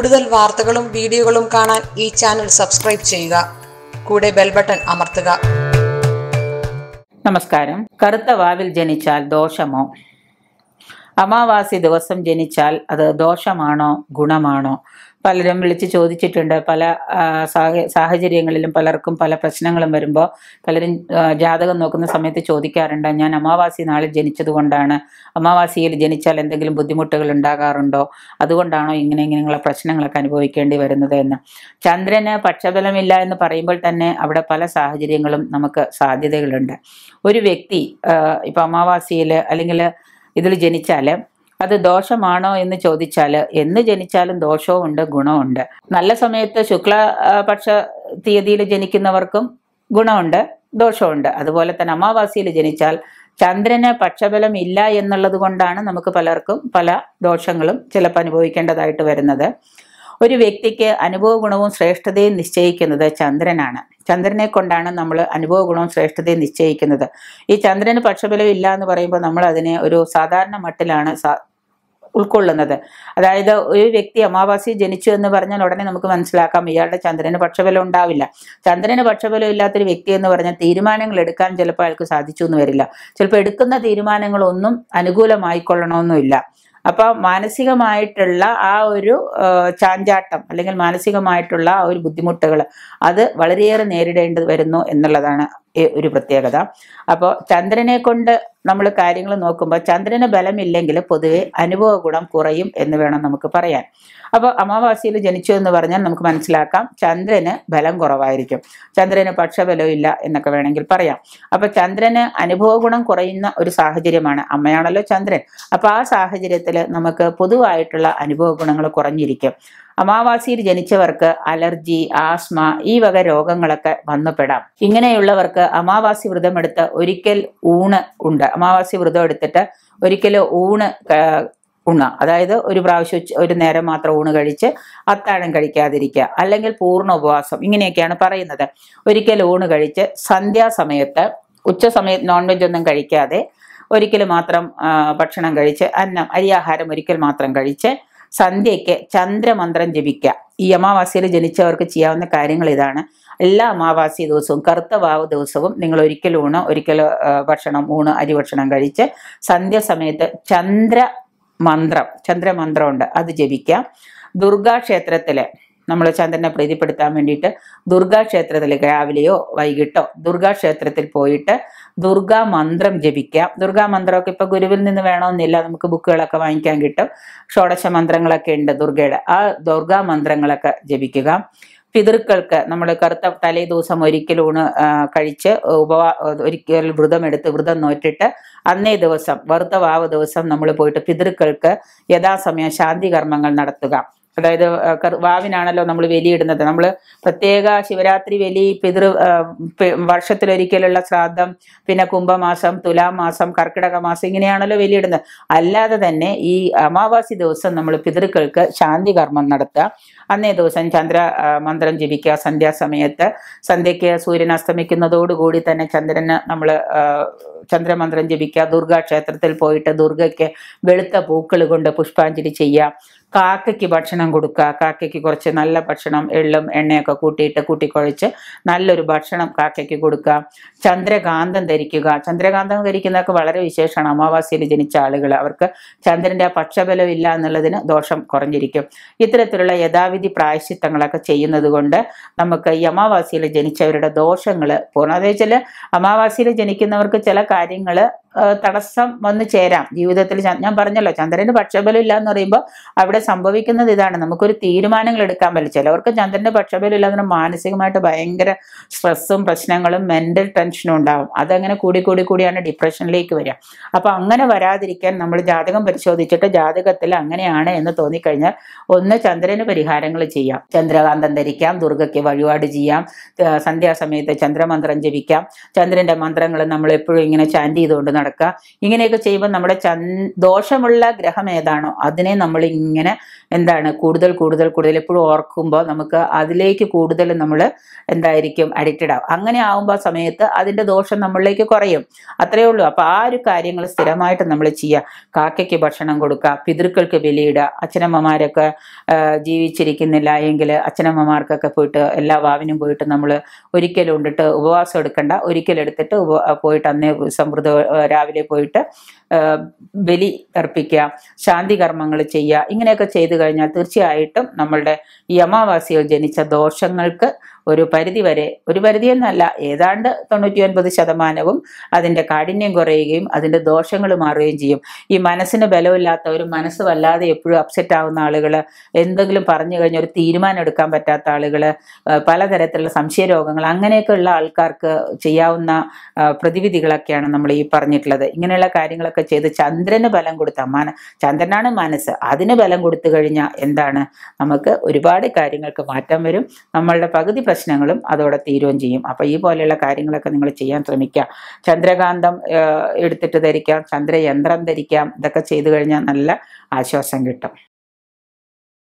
കൂടുതൽ വാർത്തകളും വീഡിയോകളും കാണാൻ ഈ ചാനൽ സബ്സ്ക്രൈബ് ചെയ്യുക. കൂടെ ബെൽ ബട്ടൺ അമർത്തുക. നമസ്കാരം. കറുത്ത വാവിൽ ജനിച്ചാൽ ദോഷമോ? അമാവാസി ദിവസം ജനിച്ചാൽ അത് ദോഷമാണോ ഗുണമാണോ? പലരും വിളിച്ച് ചോദിച്ചിട്ടുണ്ട്. പല സാഹചര്യങ്ങളിലും പലർക്കും പല പ്രശ്നങ്ങളും വരുമ്പോൾ പലരും ജാതകം നോക്കുന്ന സമയത്ത് ചോദിക്കാറുണ്ട്. ഞാൻ അമാവാസി നാളിൽ ജനിച്ചതുകൊണ്ടാണ് അമാവാസിയിൽ ജനിച്ചാൽ എന്തെങ്കിലും ബുദ്ധിമുട്ടുകൾ ഉണ്ടാകാറുണ്ടോ? അതുകൊണ്ടാണോ ഇങ്ങനെ ഇങ്ങനെയുള്ള പ്രശ്നങ്ങളൊക്കെ അനുഭവിക്കേണ്ടി വരുന്നത് എന്ന്. ചന്ദ്രന് പക്ഷബലമില്ല എന്ന് പറയുമ്പോൾ തന്നെ അവിടെ പല സാഹചര്യങ്ങളും നമുക്ക് സാധ്യതകളുണ്ട്. ഒരു വ്യക്തി ഇപ്പൊ അമാവാസിയിൽ അല്ലെങ്കിൽ ഇതിൽ ജനിച്ചാൽ അത് ദോഷമാണോ എന്ന് ചോദിച്ചാൽ എന്ന് ജനിച്ചാലും ദോഷവുമുണ്ട് ഗുണമുണ്ട് നല്ല സമയത്ത് ശുക്ലപക്ഷ തീയതിയിൽ ജനിക്കുന്നവർക്കും ഗുണമുണ്ട് ദോഷമുണ്ട് അതുപോലെ തന്നെ അമാവാസിയിൽ ജനിച്ചാൽ ചന്ദ്രന് പക്ഷബലം ഇല്ല എന്നുള്ളത് കൊണ്ടാണ് നമുക്ക് പലർക്കും പല ദോഷങ്ങളും ചിലപ്പോൾ അനുഭവിക്കേണ്ടതായിട്ട് വരുന്നത്. ഒരു വ്യക്തിക്ക് അനുഭവ ഗുണവും ശ്രേഷ്ഠതയും നിശ്ചയിക്കുന്നത് ചന്ദ്രനാണ്. ചന്ദ്രനെ കൊണ്ടാണ് നമ്മൾ അനുഭവ ഗുണവും ശ്രേഷ്ഠതയും നിശ്ചയിക്കുന്നത്. ഈ ചന്ദ്രന് പക്ഷബലം ഇല്ല എന്ന് പറയുമ്പോൾ നമ്മൾ അതിനെ ഒരു സാധാരണ മട്ടിലാണ് ഉൾക്കൊള്ളുന്നത്. അതായത് ഒരു വ്യക്തി അമാവാസി ജനിച്ചു എന്ന് പറഞ്ഞാൽ ഉടനെ നമുക്ക് മനസ്സിലാക്കാം ഇയാളുടെ ചന്ദ്രന് പക്ഷബലം ഉണ്ടാവില്ല. ചന്ദ്രന് പക്ഷബലം ഇല്ലാത്തൊരു വ്യക്തി എന്ന് പറഞ്ഞാൽ തീരുമാനങ്ങൾ എടുക്കാൻ ചിലപ്പോൾ അയാൾക്ക് സാധിച്ചു എന്ന് വരില്ല. ചിലപ്പോൾ എടുക്കുന്ന തീരുമാനങ്ങളൊന്നും അനുകൂലമായിക്കൊള്ളണമെന്നില്ല അപ്പൊ മാനസികമായിട്ടുള്ള ആ ഒരു ചാഞ്ചാട്ടം അല്ലെങ്കിൽ മാനസികമായിട്ടുള്ള ആ ഒരു ബുദ്ധിമുട്ടുകൾ അത് വളരെയേറെ നേരിടേണ്ടി വരുന്നു എന്നുള്ളതാണ് ഒരു പ്രത്യേകത. അപ്പോൾ ചന്ദ്രനെ കൊണ്ട് നമ്മൾ കാര്യങ്ങൾ നോക്കുമ്പോൾ ചന്ദ്രന് ബലമില്ലെങ്കിൽ പൊതുവെ അനുഭവ ഗുണം കുറയും എന്ന് വേണം നമുക്ക് പറയാൻ. അപ്പോൾ അമാവാസിയിൽ ജനിച്ചു എന്ന് പറഞ്ഞാൽ നമുക്ക് മനസ്സിലാക്കാം ചന്ദ്രന് ബലം കുറവായിരിക്കും. ചന്ദ്രന് പക്ഷബലവും ഇല്ല എന്നൊക്കെ വേണമെങ്കിൽ പറയാം. അപ്പോൾ ചന്ദ്രന് അനുഭവ ഗുണം കുറയുന്ന ഒരു സാഹചര്യമാണ് അമ്മയാണല്ലോ ചന്ദ്രൻ. അപ്പോൾ ആ സാഹചര്യത്തിൽ നമുക്ക് പൊതുവായിട്ടുള്ള അനുഭവ ഗുണങ്ങൾ കുറഞ്ഞിരിക്കും. അമാവാസിയിൽ ജനിച്ചവർക്ക് അലർജി ആസ്മ ഈ വക രോഗങ്ങളൊക്കെ വന്നുപെടാം ഇങ്ങനെയുള്ളവർക്ക് അമാവാസി വ്രതം വ്രതമെടുത്ത് ഒരിക്കൽ ഊണ് ഉണ്ട്. അമാവാസി വ്രതം എടുത്തിട്ട് ഒരിക്കൽ ഊണ് ഉണ്ണ അതായത് ഒരു പ്രാവശ്യം ഒരു നേരം മാത്രം ഊണ് കഴിച്ച് അത്താഴം കഴിക്കാതിരിക്കുക. അല്ലെങ്കിൽ പൂർണ ഉപവാസം. ഇങ്ങനെയൊക്കെയാണ് പറയുന്നത്. ഒരിക്കൽ ഊണ് കഴിച്ച് സന്ധ്യാസമയത്ത് ഉച്ച സമയത്ത് നോൺ വെജ് ഒന്നും കഴിക്കാതെ ഒരിക്കൽ മാത്രം ഭക്ഷണം കഴിച്ച് അന്നം അരിയാഹാരം ഒരിക്കൽ മാത്രം കഴിച്ച് സന്ധ്യയ്ക്ക് ചന്ദ്രമന്ത്രം ജപിക്കുക. ഈ അമാവാസ്യയിൽ ജനിച്ചവർക്ക് ചെയ്യാവുന്ന കാര്യങ്ങൾ ഇതാണ്. എല്ലാ അമാവാസി ദിവസവും കറുത്ത വാവ് ദിവസവും നിങ്ങൾ ഒരിക്കൽ ഊണ് ഒരിക്കൽ ഭക്ഷണം ഊണ് അരി ഭക്ഷണം കഴിച്ച് സന്ധ്യ സമയത്ത് ചന്ദ്രമന്ത്രം ചന്ദ്രമന്ത്രമുണ്ട്. അത് ജപിക്കാം ദുർഗാ ക്ഷേത്രത്തിൽ നമ്മൾ ചന്ദ്രനെ പ്രീതിപ്പെടുത്താൻ വേണ്ടിയിട്ട് ദുർഗാ ക്ഷേത്രത്തിൽ രാവിലെയോ വൈകിട്ടോ ദുർഗാ ക്ഷേത്രത്തിൽ പോയിട്ട് ദുർഗാ മന്ത്രം ജപിക്കാം. ദുർഗാ മന്ത്രമൊക്കെ ഇപ്പൊ ഗുരുവിൽ നിന്ന് വേണമെന്നില്ല. നമുക്ക് ബുക്കുകളൊക്കെ വാങ്ങിക്കാൻ കിട്ടും. ഷോഡശ മന്ത്രങ്ങളൊക്കെ ഉണ്ട് ദുർഗയുടെ. ആ ദുർഗാ മന്ത്രങ്ങളൊക്കെ ജപിക്കുക. പിതൃക്കൾക്ക് നമ്മൾ കറുത്ത തലേ ദിവസം ഒരിക്കലൂണ് കഴിച്ച് ഉപവാ ഒരിക്കൽ വ്രതം എടുത്ത് വ്രതം നോറ്റിട്ട് അന്നേ ദിവസം വറുത്ത വാവ് ദിവസം നമ്മൾ പോയിട്ട് പിതൃക്കൾക്ക് യഥാസമയം ശാന്തി കർമ്മങ്ങൾ നടത്തുക. അതായത് വാവിനാണല്ലോ നമ്മൾ ബലിയിടുന്നത് നമ്മൾ പ്രത്യേക ശിവരാത്രി ബലി പിതൃ വർഷത്തിലൊരിക്കലുള്ള ശ്രാദ്ധം പിന്നെ കുംഭമാസം തുലാം മാസം കർക്കിടക മാസം ഇങ്ങനെയാണല്ലോ ബലിയിടുന്നത് അല്ലാതെ തന്നെ ഈ അമാവാസി ദിവസം നമ്മൾ പിതൃക്കൾക്ക് ശാന്തി കർമ്മം നടത്തുക. അന്നേ ദിവസം ചന്ദ്ര മന്ത്രം ജപിക്കുക. സന്ധ്യാസമയത്ത് സന്ധ്യയ്ക്ക് സൂര്യൻ അസ്തമിക്കുന്നതോടുകൂടി തന്നെ ചന്ദ്രന് നമ്മൾ ചന്ദ്രമന്ത്രം ജപിക്കുക. ദുർഗാ ക്ഷേത്രത്തിൽ പോയിട്ട് ദുർഗയ്ക്ക് വെളുത്ത പൂക്കൾ കൊണ്ട് പുഷ്പാഞ്ജലി ചെയ്യുക. കാക്കയ്ക്ക് ഭക്ഷണം കൊടുക്കുക. കാക്കയ്ക്ക് കുറച്ച് നല്ല ഭക്ഷണം എള്ളും എണ്ണയൊക്കെ കൂട്ടിയിട്ട് കൂട്ടിക്കുഴച്ച് നല്ലൊരു ഭക്ഷണം കാക്കയ്ക്ക് കൊടുക്കുക. ചന്ദ്രകാന്തം ധരിക്കുക. ചന്ദ്രകാന്തം ധരിക്കുന്നതൊക്കെ വളരെ വിശേഷമാണ്. അമാവാസിയിൽ ജനിച്ച ആളുകൾ അവർക്ക് ചന്ദ്രന്റെ ആ പക്ഷബലം ഇല്ല എന്നുള്ളതിന് ദോഷം കുറഞ്ഞിരിക്കും. ഇത്തരത്തിലുള്ള യഥാവിധി പ്രായശ്ചിത്തങ്ങളൊക്കെ ചെയ്യുന്നത് കൊണ്ട് നമുക്ക് ഈ അമാവാസിയിൽ ജനിച്ചവരുടെ ദോഷങ്ങൾ പൂർണ വെച്ചാൽ അമാവാസിയിൽ ജനിക്കുന്നവർക്ക് ചില കാര്യങ്ങൾ തടസ്സം വന്നു ചേരാം. ജീവിതത്തിൽ ഞാൻ പറഞ്ഞല്ലോ ചന്ദ്രന് പക്ഷബലം ഇല്ല എന്ന് പറയുമ്പോൾ അവിടെ സംഭവിക്കുന്നത് ഇതാണ്. നമുക്കൊരു തീരുമാനങ്ങൾ എടുക്കാൻ പറ്റില്ല. ചിലവർക്ക് ചന്ദ്രന്റെ പക്ഷബലം ഇല്ലാതെ മാനസികമായിട്ട് ഭയങ്കര സ്ട്രെസ്സും പ്രശ്നങ്ങളും മെന്റൽ ടെൻഷനും ഉണ്ടാവും. അതങ്ങനെ കൂടി കൂടി കൂടിയാണ് ഡിപ്രഷനിലേക്ക് വരിക. അപ്പൊ അങ്ങനെ വരാതിരിക്കാൻ നമ്മൾ ജാതകം പരിശോധിച്ചിട്ട് ജാതകത്തിൽ അങ്ങനെയാണ് എന്ന് തോന്നിക്കഴിഞ്ഞാൽ ഒന്ന് ചന്ദ്രന് പരിഹാരങ്ങൾ ചെയ്യാം. ചന്ദ്രകാന്തം ധരിക്കാം ദുർഗയ്ക്ക് വഴിപാട് ചെയ്യാം സന്ധ്യാസമയത്ത് ചന്ദ്രമന്ത്രം ജപിക്കാം. ചന്ദ്രന്റെ മന്ത്രങ്ങൾ നമ്മൾ എപ്പോഴും ഇങ്ങനെ ചാൻഡ് ചെയ്തുകൊണ്ട് നടക്കുക. ഇങ്ങനെയൊക്കെ ചെയ്യുമ്പോൾ നമ്മുടെ ചന് ദോഷമുള്ള ഗ്രഹം ഏതാണോ അതിനെ നമ്മൾ ഇങ്ങനെ എന്താണ് കൂടുതൽ കൂടുതൽ കൂടുതൽ എപ്പോഴും ഓർക്കുമ്പോൾ നമുക്ക് അതിലേക്ക് കൂടുതൽ നമ്മൾ എന്തായിരിക്കും അഡിക്റ്റഡ് ആവും. അങ്ങനെ ആവുമ്പോൾ സമയത്ത് അതിന്റെ ദോഷം നമ്മളിലേക്ക് കുറയും. അത്രയേ ഉള്ളൂ. അപ്പോൾ ആ ഒരു കാര്യങ്ങൾ സ്ഥിരമായിട്ട് നമ്മൾ ചെയ്യുക. കാക്കയ്ക്ക് ഭക്ഷണം കൊടുക്കുക പിതൃക്കൾക്ക് ബലിയിടുക അച്ഛനമ്മമാരൊക്കെ ജീവിച്ചിരിക്കുന്നില്ല എങ്കിൽ അച്ഛനമ്മമാർക്കൊക്കെ പോയിട്ട് എല്ലാ വാവിനും പോയിട്ട് നമ്മൾ ഒരിക്കലും ഉണ്ടിട്ട് ഉപവാസം എടുക്കണ്ട. ഒരിക്കലെടുത്തിട്ട് ഉപ പോയിട്ട് അന്നേ സമൃദ്ധ രാവിലെ പോയിട്ട് ബലി അർപ്പിക്കുക ശാന്തി കർമ്മങ്ങൾ ചെയ്യുക ഇങ്ങനെയൊക്കെ ചെയ്തു കഴിഞ്ഞാൽ തീർച്ചയായിട്ടും നമ്മളുടെ ഈ അമാവാസിയിൽ ജനിച്ച ദോഷങ്ങൾക്ക് ഒരു പരിധി വരെ ഒരു പരിധിയെന്നല്ല ഏതാണ്ട് തൊണ്ണൂറ്റി ഒൻപത് ശതമാനവും അതിന്റെ കാഠിന്യം കുറയുകയും അതിന്റെ ദോഷങ്ങൾ മാറുകയും ചെയ്യും. ഈ മനസ്സിന് ബലമില്ലാത്തവരും മനസ്സ് വല്ലാതെ എപ്പോഴും അപ്സെറ്റ് ആവുന്ന ആളുകൾ എന്തെങ്കിലും പറഞ്ഞു കഴിഞ്ഞാൽ ഒരു തീരുമാനം എടുക്കാൻ പറ്റാത്ത ആളുകൾ പലതരത്തിലുള്ള സംശയരോഗങ്ങൾ അങ്ങനെയൊക്കെയുള്ള ആൾക്കാർക്ക് ചെയ്യാവുന്ന പ്രതിവിധികളൊക്കെയാണ് നമ്മൾ ഈ പറഞ്ഞിട്ടുള്ളത്. ഇങ്ങനെയുള്ള കാര്യങ്ങളൊക്കെ ചെയ്ത് ചന്ദ്രന് ബലം കൊടുത്ത മന ചന്ദ്രനാണ് മനസ്സ്. അതിന് ബലം കൊടുത്തു കഴിഞ്ഞാൽ എന്താണ്? നമുക്ക് ഒരുപാട് കാര്യങ്ങൾക്ക് മാറ്റം വരും. നമ്മളുടെ പകുതി പ്രശ്നങ്ങളും അതോടെ തീരുകയും ചെയ്യും. അപ്പോൾ ഈ പോലെയുള്ള കാര്യങ്ങളൊക്കെ നിങ്ങൾ ചെയ്യാൻ ശ്രമിക്കുക. ചന്ദ്രകാന്തം എടുത്തിട്ട് ധരിക്കാം ചന്ദ്രയന്ത്രം ധരിക്കാം ഇതൊക്കെ ചെയ്തു കഴിഞ്ഞാൽ നല്ല ആശ്വാസം കിട്ടും.